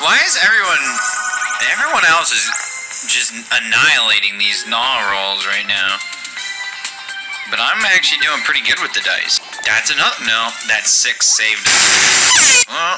Why is everyone... Everyone else is just annihilating these gnaw rolls right now. But I'm actually doing pretty good with the dice. That's enough. No, that's six saved. Well,